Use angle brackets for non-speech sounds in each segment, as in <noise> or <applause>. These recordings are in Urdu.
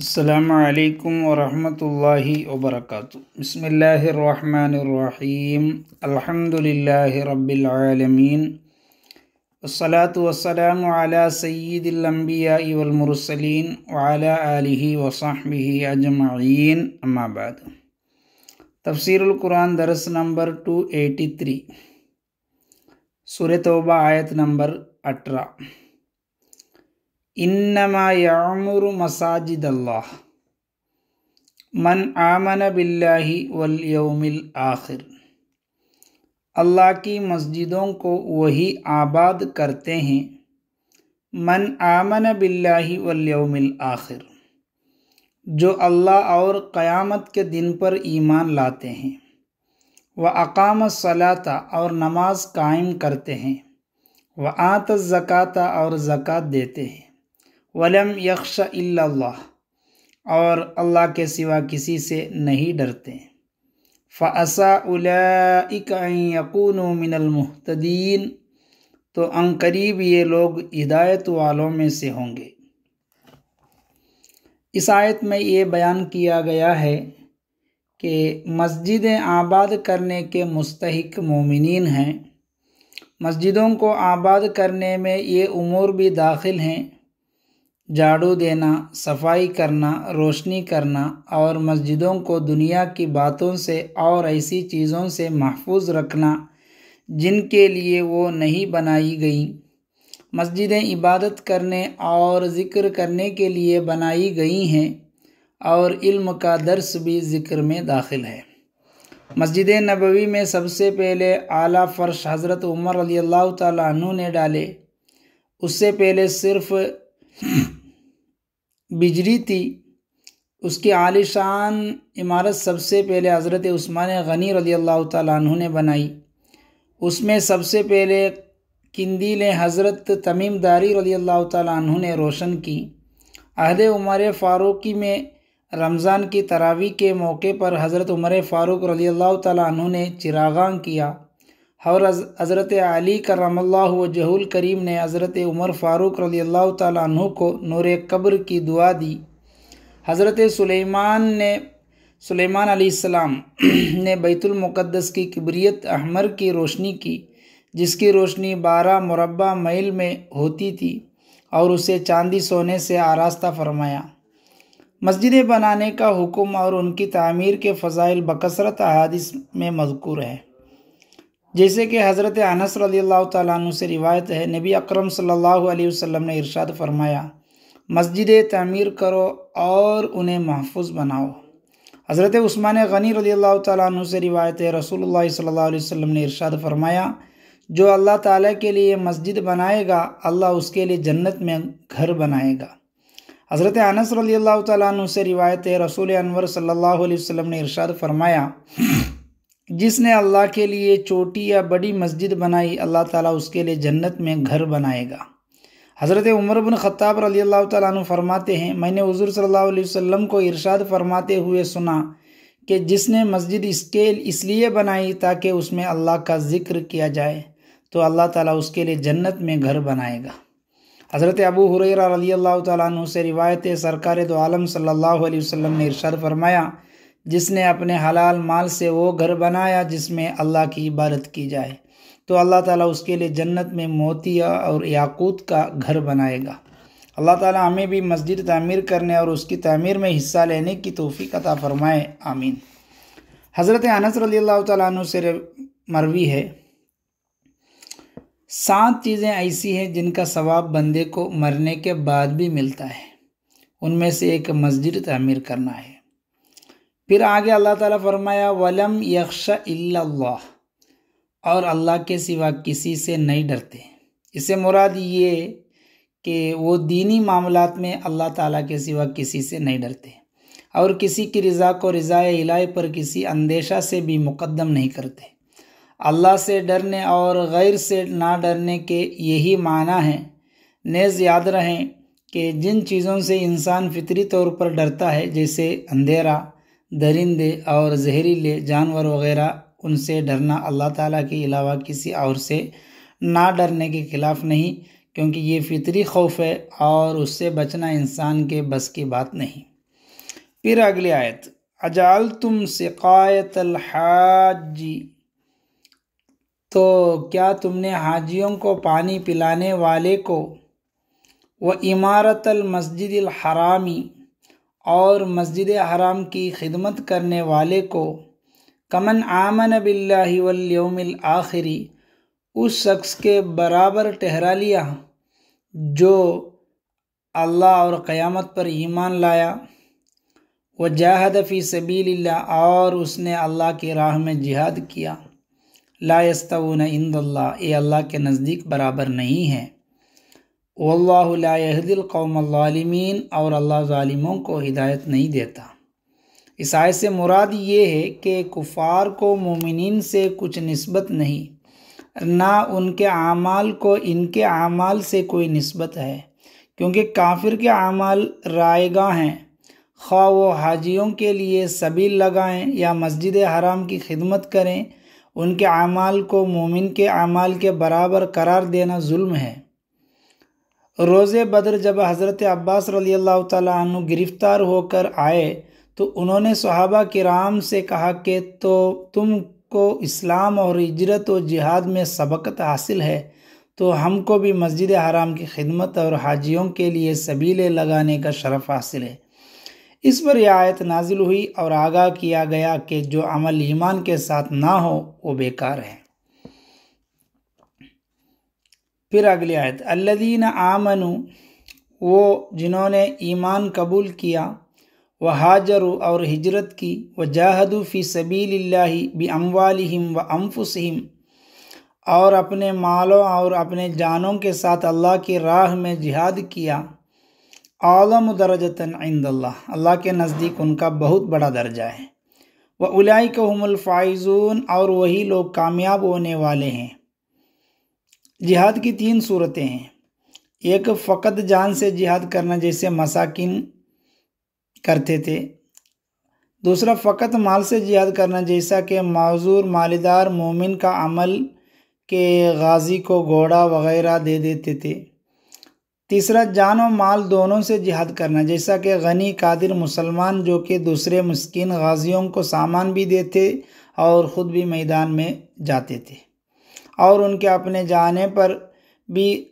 السلام عليكم ورحمة الله وبركاته. بسم الله الرحمن الرحيم. الحمد لله رب العالمين. والصلاة والسلام على سيد الأنبياء والمرسلين وعلى آله وصحبه أجمعين. أما بعد. تفسير القرآن درس نمبر 283 سورة توبة آية نمبر 18 انما یعمر مساجد اللہ من آمن باللہ والیوم الآخر. اللہ کی مسجدوں کو وہی آباد کرتے ہیں. من آمن باللہ والیوم الآخر. جو اللہ اور قیامت کے دن پر ایمان لاتے ہیں. وہ اقام صلاطہ اور نماز قائم کرتے ہیں. وہ آت زکاتہ اور زکوٰۃ دیتے ہیں. ولم یکش اللہ، اور اللہ کے سوا کسی سے نہیں ڈرتے۔ فعصا یقون من المحتدین تو عنقریب یہ لوگ ہدایت والوں میں سے ہوں گے۔ اس آیت میں یہ بیان کیا گیا ہے کہ مسجدیں آباد کرنے کے مستحق مومنین ہیں۔ مسجدوں کو آباد کرنے میں یہ امور بھی داخل ہیں۔ جھاڑو دینا، صفائی کرنا، روشنی کرنا اور مسجدوں کو دنیا کی باتوں سے اور ایسی چیزوں سے محفوظ رکھنا جن کے لیے وہ نہیں بنائی گئیں مسجدیں عبادت کرنے اور ذکر کرنے کے لیے بنائی گئی ہیں اور علم کا درس بھی ذکر میں داخل ہے۔ مسجد نبوی میں سب سے پہلے اعلیٰ فرش حضرت عمر رضی اللہ تعالیٰ عنہ نے ڈالے۔ اس سے پہلے صرف بجری تھی۔ اس کی عالی شان عمارت سب سے پہلے حضرت عثمان غنی رضی اللہ تعالیٰ عنہ نے بنائی۔ اس میں سب سے پہلے کندیل حضرت تمیم داری رضی اللہ تعالیٰ عنہ نے روشن کی۔ عہد عمر فاروقی میں رمضان کی تراویح کے موقع پر حضرت عمر فاروق رضی اللہ تعالیٰ عنہ نے چراغاں کیا۔ اور حضرت علی کرم اللہ و جہول کریم نے حضرت عمر فاروق رضی اللہ تعالیٰ عنہ کو نور قبر کی دعا دی۔ حضرت سلیمان نے، سلیمان علیہ السلام <clears throat> نے بیت المقدس کی کبریت احمر کی روشنی کی، جس کی روشنی بارہ مربع میل میں ہوتی تھی اور اسے چاندی سونے سے آراستہ فرمایا۔ مسجدیں بنانے کا حکم اور ان کی تعمیر کے فضائل بکثرت احادث میں مذکور ہے جیسے کہ حضرت انس رضی اللہ تعالیٰ عنہ سے روایت ہے، نبی اکرم صلی اللہ علیہ وسلم نے ارشاد فرمایا، مسجد تعمیر کرو اور انہیں محفوظ بناؤ۔ حضرت عثمان غنی رضی اللہ تعالیٰ عنہ سے روایت ہے، رسول اللہ صلی اللہ علیہ وسلم نے ارشاد فرمایا، جو اللہ تعالیٰ کے لیے مسجد بنائے گا، اللہ اس کے لیے جنت میں گھر بنائے گا۔ حضرت انس رضی اللہ تعالیٰ عنہ سے روایت ہے، رسول انور صلی اللہ علیہ وسلم نے ارشاد فرمایا جس نے اللہ کے لیے چھوٹی یا بڑی مسجد بنائی، اللہ تعالیٰ اس کے لیے جنت میں گھر بنائے گا۔ حضرت عمر بن خطاب رضی اللہ تعالیٰ عنہ فرماتے ہیں، میں نے حضور صلی اللہ علیہ وسلم کو ارشاد فرماتے ہوئے سنا کہ جس نے مسجد اس کے اس لیے بنائی تاکہ اس میں اللہ کا ذکر کیا جائے، تو اللہ تعالیٰ اس کے لیے جنت میں گھر بنائے گا۔ حضرت ابو حریرہ رضی اللہ تعالیٰ عنہ سے روایت سرکار دو عالم صلی اللہ علیہ وسلم نے ارشاد فرمایا جس نے اپنے حلال مال سے وہ گھر بنایا جس میں اللہ کی عبادت کی جائے۔ تو اللہ تعالیٰ اس کے لیے جنت میں موتیا اور یاقوت کا گھر بنائے گا۔ اللہ تعالیٰ ہمیں بھی مسجد تعمیر کرنے اور اس کی تعمیر میں حصہ لینے کی توفیق عطا فرمائے۔ آمین۔ حضرت انس رضی اللہ تعالیٰ عنہ سے مروی ہے۔ سات چیزیں ایسی ہیں جن کا ثواب بندے کو مرنے کے بعد بھی ملتا ہے۔ ان میں سے ایک مسجد تعمیر کرنا ہے۔ پھر آگے اللہ تعالیٰ فرمایا، ولم یکش اللہ اور اللہ کے سوا کسی سے نہیں ڈرتے۔ اس سے مراد یہ کہ وہ دینی معاملات میں اللہ تعالیٰ کے سوا کسی سے نہیں ڈرتے۔ اور کسی کی رضا کو رضاء الہی پر کسی اندیشہ سے بھی مقدم نہیں کرتے۔ اللہ سے ڈرنے اور غیر سے نہ ڈرنے کے یہی معنی ہیں۔ نیز یاد رہیں کہ جن چیزوں سے انسان فطری طور پر ڈرتا ہے، جیسے اندھیرا درندے اور زہریلے جانور وغیرہ، ان سے ڈرنا اللہ تعالیٰ کے علاوہ کسی اور سے نہ ڈرنے کے خلاف نہیں، کیونکہ یہ فطری خوف ہے اور اس سے بچنا انسان کے بس کی بات نہیں۔ پھر اگلی آیت اجال تم سقایت الحاجی تو کیا تم نے حاجیوں کو پانی پلانے والے کو وہ عمارت المسجد الحرامی اور مسجد حرام کی خدمت کرنے والے کو کمن آمن باللہ والیوم الآخری اس شخص کے برابر ٹہرا لیا، جو اللہ اور قیامت پر ایمان لایا۔ وہ جاہد فی سبیل اللہ، اور اس نے اللہ کی راہ میں جہاد کیا۔ لا یستوون عند اللہ یہ اللہ کے نزدیک برابر نہیں ہے۔ واللہ لا يهدي القوم الظالمین اور اللہ ظالموں کو ہدایت نہیں دیتا۔ اس آیت سے مراد یہ ہے کہ کفار کو مومنین سے کچھ نسبت نہیں، نہ ان کے اعمال کو ان کے اعمال سے کوئی نسبت ہے، کیونکہ کافر کے اعمال رائے گاہ ہیں۔ خواہ وہ حاجیوں کے لیے سبیل لگائیں یا مسجد حرام کی خدمت کریں، ان کے اعمال کو مومن کے اعمال کے برابر قرار دینا ظلم ہے۔ روز بدر جب حضرت عباس رضی اللہ تعالیٰ عنہ گرفتار ہو کر آئے، تو انہوں نے صحابہ کرام سے کہا کہ تو تم کو اسلام اور اجرت و جہاد میں سبقت حاصل ہے، تو ہم کو بھی مسجد حرام کی خدمت اور حاجیوں کے لیے سبیلے لگانے کا شرف حاصل ہے۔ اس پر یہ آیت نازل ہوئی اور آگاہ کیا گیا کہ جو عمل ایمان کے ساتھ نہ ہو، وہ بیکار ہے۔ پھر اگلی آیت، الذین آمنو وہ جنہوں نے ایمان قبول کیا وہ حاجر اور ہجرت کی وہ جاہدو فی سبیل اللہ بھی اموالہم و انفسہم اور اپنے مالوں اور اپنے جانوں کے ساتھ اللہ کی راہ میں جہاد کیا عالم درجتاً عند اللہ۔ اللہ کے نزدیک ان کا بہت بڑا درجہ ہے۔ وہ الائی کہم الفائزون اور وہی لوگ کامیاب ہونے والے ہیں۔ جہاد کی تین صورتیں ہیں۔ ایک، فقط جان سے جہاد کرنا جیسے مساکین کرتے تھے۔ دوسرا، فقط مال سے جہاد کرنا جیسا کہ معذور، مالدار، مومن کا عمل کے غازی کو گھوڑا وغیرہ دے دیتے تھے۔ تیسرا، جان و مال دونوں سے جہاد کرنا جیسا کہ غنی، قادر، مسلمان جو کہ دوسرے مسکین غازیوں کو سامان بھی دیتے اور خود بھی میدان میں جاتے تھے۔ اور ان کے اپنے جانے پر بھی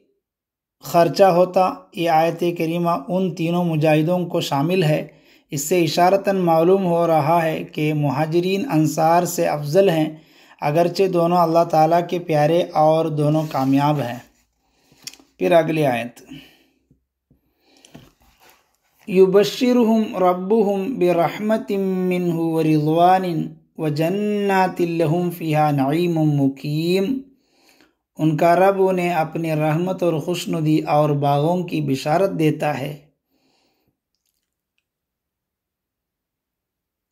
خرچہ ہوتا۔ یہ آیت کریمہ ان تینوں مجاہدوں کو شامل ہے۔ اس سے اشارتاً معلوم ہو رہا ہے کہ مہاجرین انصار سے افضل ہیں، اگرچہ دونوں اللہ تعالیٰ کے پیارے اور دونوں کامیاب ہیں۔ پھر اگلی آیت۔ یبشرہم ربہم برحمت منہ ورضوان وجنات لہم فیہا نعیم مقیم۔ ان کا رب انہیں اپنی رحمت اور خوشندی اور باغوں کی بشارت دیتا ہے۔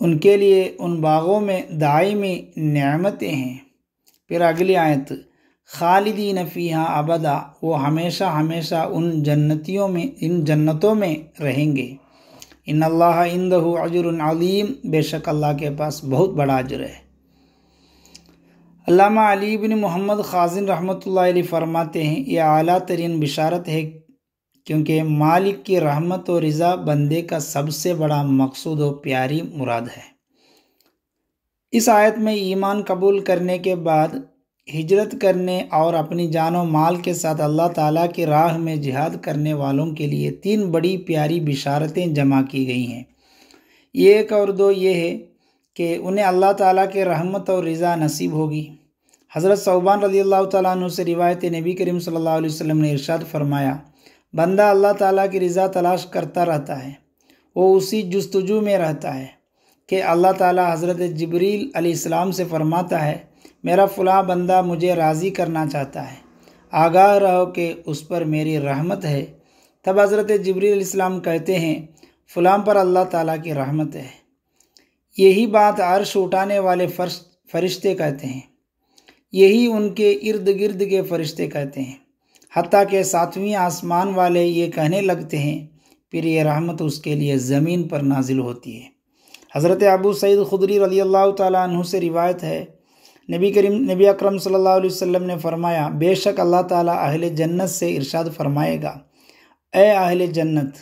ان کے لیے ان باغوں میں دائمی نعمتیں ہیں۔ پھر اگلی آیت، خالدین فیہا ابدا، وہ ہمیشہ ہمیشہ ان جنتیوں میں، ان جنتوں میں رہیں گے۔ ان اللہ عندہ عجر علیم، بے شک اللہ کے پاس بہت بڑا عجر ہے۔ علامہ علی بن محمد خازن رحمۃ اللہ علیہ فرماتے ہیں، یہ اعلیٰ ترین بشارت ہے کیونکہ مالک کی رحمت و رضا بندے کا سب سے بڑا مقصود و پیاری مراد ہے۔ اس آیت میں ایمان قبول کرنے کے بعد ہجرت کرنے اور اپنی جان و مال کے ساتھ اللہ تعالیٰ کی راہ میں جہاد کرنے والوں کے لیے تین بڑی پیاری بشارتیں جمع کی گئی ہیں۔ ایک اور دو یہ ہے کہ انہیں اللہ تعالیٰ کے رحمت اور رضا نصیب ہوگی۔ حضرت صوبان رضی اللہ تعالیٰ عنہ سے روایت نبی کریم صلی اللہ علیہ وسلم نے ارشاد فرمایا، بندہ اللہ تعالیٰ کی رضا تلاش کرتا رہتا ہے، وہ اسی جستجو میں رہتا ہے کہ اللہ تعالیٰ حضرت جبریل علیہ السلام سے فرماتا ہے، میرا فلاں بندہ مجھے راضی کرنا چاہتا ہے، آگاہ رہو کہ اس پر میری رحمت ہے۔ تب حضرت جبری علیہ السلام کہتے ہیں، فلاں پر اللہ تعالیٰ کی رحمت ہے۔ یہی بات عرش اٹھانے والے فرش فرشتے کہتے ہیں۔ یہی ان کے ارد گرد کے فرشتے کہتے ہیں۔ حتیٰ کہ ساتویں آسمان والے یہ کہنے لگتے ہیں، پھر یہ رحمت اس کے لیے زمین پر نازل ہوتی ہے۔ حضرت ابو سعید خدری رضی اللہ تعالیٰ عنہ سے روایت ہے۔ نبی کریم نبی اکرم صلی اللہ علیہ وسلم نے فرمایا، بے شک اللہ تعالیٰ اہل جنت سے ارشاد فرمائے گا۔ اے اہل جنت،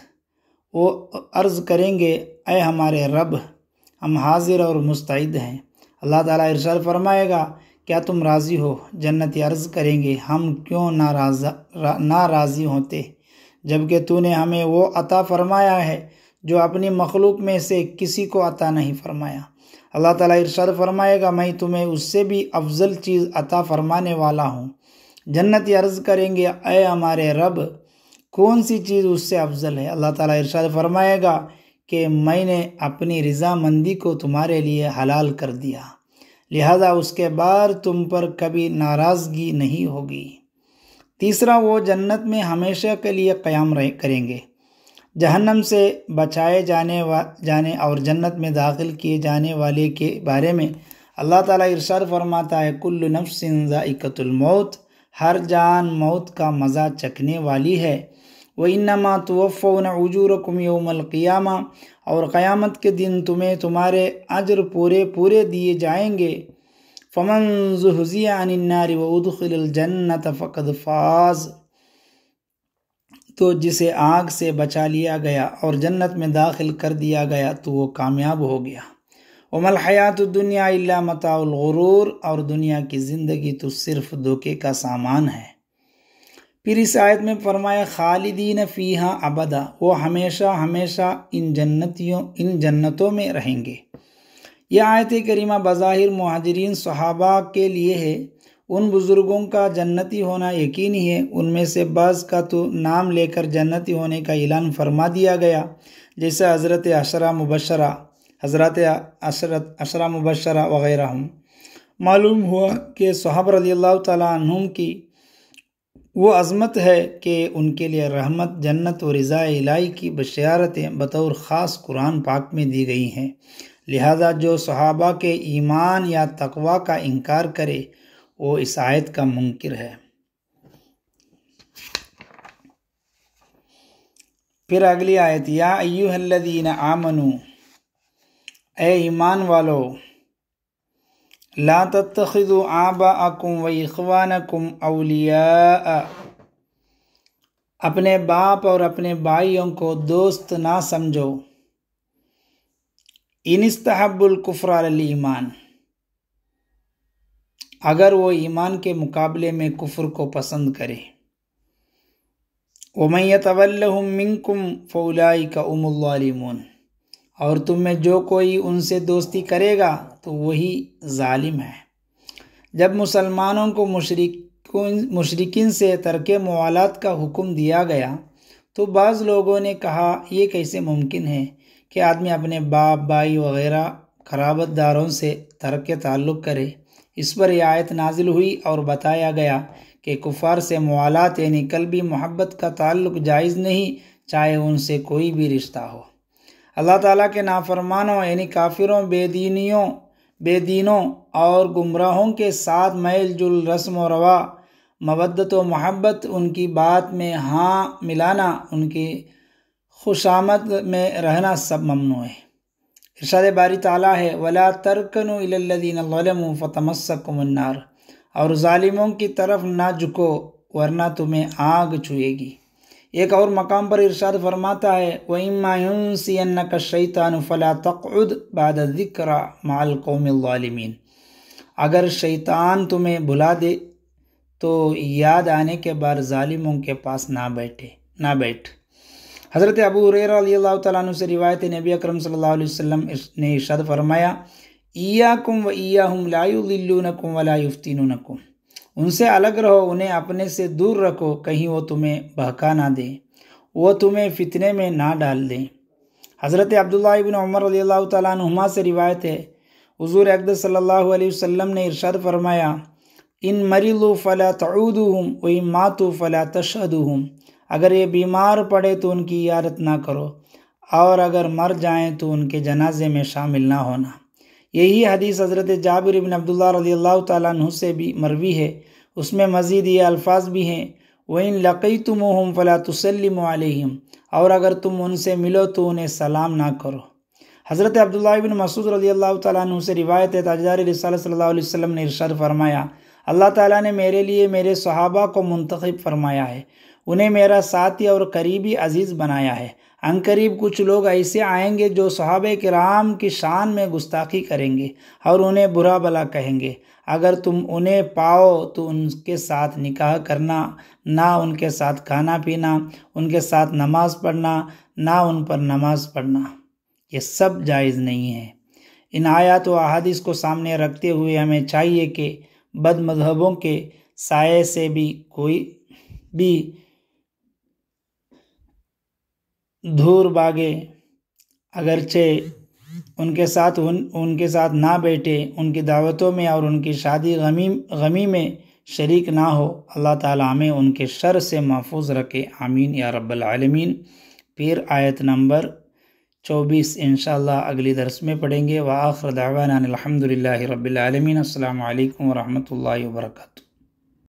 وہ عرض کریں گے، اے ہمارے رب ہم حاضر اور مستعد ہیں۔ اللہ تعالیٰ ارشاد فرمائے گا، کیا تم راضی ہو؟ جنت عرض کریں گے، ہم کیوں ناراض ناراضی ہوتے؟ جبکہ تو نے ہمیں وہ عطا فرمایا ہے جو اپنی مخلوق میں سے کسی کو عطا نہیں فرمایا۔ اللہ تعالیٰ ارشاد فرمائے گا، میں تمہیں اس سے بھی افضل چیز عطا فرمانے والا ہوں۔ جنت عرض کریں گے، اے ہمارے رب، کون سی چیز اس سے افضل ہے؟ اللہ تعالیٰ ارشاد فرمائے گا کہ میں نے اپنی رضامندی کو تمہارے لیے حلال کر دیا۔ لہذا اس کے بعد تم پر کبھی ناراضگی نہیں ہوگی۔ تیسرا، وہ جنت میں ہمیشہ کے لیے قیام رہ، کریں گے۔ جہنم سے بچائے جانے وا، جانے اور جنت میں داخل کیے جانے والے کے بارے میں اللہ تعالیٰ ارشاد فرماتا ہے، کل نفس ذائقۃ الموت، ہر جان موت کا مزہ چکھنے والی ہے۔ وہ انما توفون اجورکم یوم القیامہ اور قیامت کے دن تمہیں تمہارے اجر پورے پورے دیے جائیں گے۔ فمن زحزی عن النار وادخل الجنت فقد فاز۔ تو جسے آگ سے بچا لیا گیا اور جنت میں داخل کر دیا گیا تو وہ کامیاب ہو گیا۔ ام الحیات الدنیا اللہ متاع الغرور اور دنیا کی زندگی تو صرف دھوکے کا سامان ہے۔ پھر اس آیت میں فرمایا، خالدین فیہا ابدا، وہ ہمیشہ ہمیشہ ان جنتیوں، ان جنتوں میں رہیں گے۔ یہ آیت کریمہ بظاہر مہاجرین صحابہ کے لیے ہے۔ ان بزرگوں کا جنتی ہونا یقینی ہے۔ ان میں سے بعض کا تو نام لے کر جنتی ہونے کا اعلان فرما دیا گیا، جیسے حضرت اشرا مبشرہ، حضرت عشرت اشرا مبشرہ وغیرہ ہوں معلوم ہوا کہ صحاب رضی اللہ تعالیٰ عنہم کی وہ عظمت ہے کہ ان کے لیے رحمت، جنت و رضاء الہی کی بشارتیں بطور خاص قرآن پاک میں دی گئی ہیں۔ لہذا جو صحابہ کے ایمان یا تقوی کا انکار کرے، وہ اس آیت کا منکر ہے۔ پھر اگلی آیت، یا ایوہ الذین آمنو اے ایمان والو لا تتخذوا آباءکم و اخوانکم اولیاء. اپنے باپ اور اپنے بھائیوں کو دوست نہ سمجھو. ان استحب علی ایمان اگر وہ ایمان کے مقابلے میں کفر کو پسند کرے. ومیت منکم فولائی کا ام العالمون اور تم میں جو کوئی ان سے دوستی کرے گا تو وہی ظالم ہے۔ جب مسلمانوں کو مشرق مشرقین سے ترک موالات کا حکم دیا گیا، تو بعض لوگوں نے کہا، یہ کیسے ممکن ہے کہ آدمی اپنے باپ، بھائی وغیرہ خرابت داروں سے ترک تعلق کرے؟ اس پر یہ آیت نازل ہوئی اور بتایا گیا کہ کفار سے موالات یعنی قلبی محبت کا تعلق جائز نہیں، چاہے ان سے کوئی بھی رشتہ ہو۔ اللہ تعالیٰ کے نافرمانوں یعنی کافروں، بے دینیوں، بے دینوں اور گمراہوں کے ساتھ میل جل رسم و روا مبت و محبت، ان کی بات میں ہاں ملانا، ان کی خوشامد میں رہنا سب ممنوع ہے۔ ارشاد باری تعالیٰ ہے، ولا ترکن الدین غلم فتمسکم النار۔ اور ظالموں کی طرف نہ جھکو، ورنہ تمہیں آگ چھوئے گی۔ ایک اور مقام پر ارشاد فرماتا ہے، وَإِمَّا يُنْسِيَنَّكَ الشَّيْطَانُ فَلَا تَقْعُدْ بَعْدَ ذِكْرَ مَعَ الْقَوْمِ الظَّالِمِينَ۔ اگر شیطان تمہیں بھلا دے، تو یاد آنے کے بعد ظالموں کے پاس نہ بیٹھے، نہ بیٹھ۔ حضرت ابو حریر علی اللہ تعالیٰ عنہ سے روایت نبی اکرم صلی اللہ علیہ وسلم نے ارشاد فرمایا، ایاکم و ایاہم لا یضلونکم ولا یفتینونکم ان سے الگ رہو، انہیں اپنے سے دور رکھو، کہیں وہ تمہیں بہکا نہ دیں، وہ تمہیں فتنے میں نہ ڈال دیں۔ حضرت عبداللہ ابن عمر رضی اللہ تعالیٰ عنہما سے روایت ہے، حضور اقدس صلی اللہ علیہ وسلم نے ارشاد فرمایا، ان مریضوا فلا تعودوہم و ان ماتوا فلا تشہدوہم۔ اگر یہ بیمار پڑے تو ان کی عیادت نہ کرو، اور اگر مر جائیں تو ان کے جنازے میں شامل نہ ہونا۔ یہی حدیث حضرت جابر ابن عبداللہ رضی اللہ تعالیٰ عنہ سے بھی مروی ہے۔ اس میں مزید یہ الفاظ بھی ہیں۔ وَإِن لَقِيتُمُهُمْ فَلَا تُسَلِّمُ عَلَيْهِمْ۔ اور اگر تم ان سے ملو تو انہیں سلام نہ کرو۔ حضرت عبداللہ ابن مسعود رضی اللہ تعالیٰ عنہ سے روایت ہے، تاجدار رسالہ صلی اللہ علیہ وسلم نے ارشاد فرمایا، اللہ تعالیٰ نے میرے لیے میرے صحابہ کو منتخب فرمایا ہے۔ انہیں میرا ساتھی اور قریبی عزیز بنایا ہے۔ ان قریب کچھ لوگ ایسے آئیں گے جو صحابہ کرام کی شان میں گستاخی کریں گے اور انہیں برا بلا کہیں گے۔ اگر تم انہیں پاؤ تو ان کے ساتھ نکاح کرنا، نہ ان کے ساتھ کھانا پینا، ان کے ساتھ نماز پڑھنا، نہ ان پر نماز پڑھنا۔ یہ سب جائز نہیں ہے۔ ان آیات و احادیث کو سامنے رکھتے ہوئے ہمیں چاہیے کہ بد مذہبوں کے سائے سے بھی کوئی بھی دھور باغے، اگرچہ ان کے ساتھ ان ان کے ساتھ نہ بیٹھے، ان کی دعوتوں میں اور ان کی شادی غمی غمی میں شریک نہ ہو، اللہ تعالیٰ ہمیں ان کے شر سے محفوظ رکھے، آمین، یا رب العالمین۔ پھر آیت نمبر چوبیس انشاءاللہ اگلی درس میں پڑھیں گے۔ وآخر دعوانا الحمد للہ رب العالمین۔ السلام علیکم ورحمۃ اللہ وبرکاتہ۔